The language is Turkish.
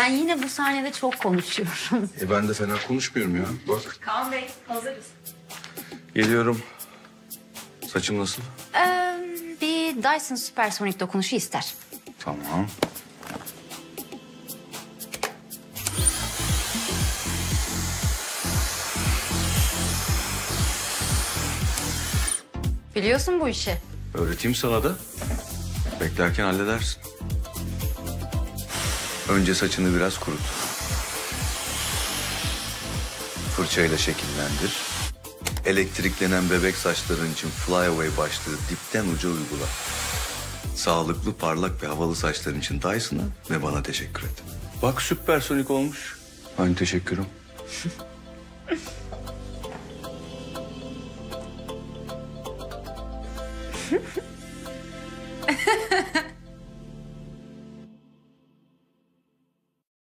Ben yine bu sahnede çok konuşuyorum. E ben de fena konuşmuyorum ya. Bak. Kaan Bey hazırız. Geliyorum. Saçım nasıl? Ee, bir Dyson Supersonic dokunuşu ister. Tamam. Biliyorsun bu işi. Öğreteyim sana da. Beklerken halledersin. Önce saçını biraz kurut. Fırçayla şekillendir. Elektriklenen bebek saçların için flyaway başlığı dipten uca uygula. Sağlıklı, parlak ve havalı saçların için Dyson'a ve bana teşekkür et. Bak süpersonik olmuş. Aynı teşekkürüm.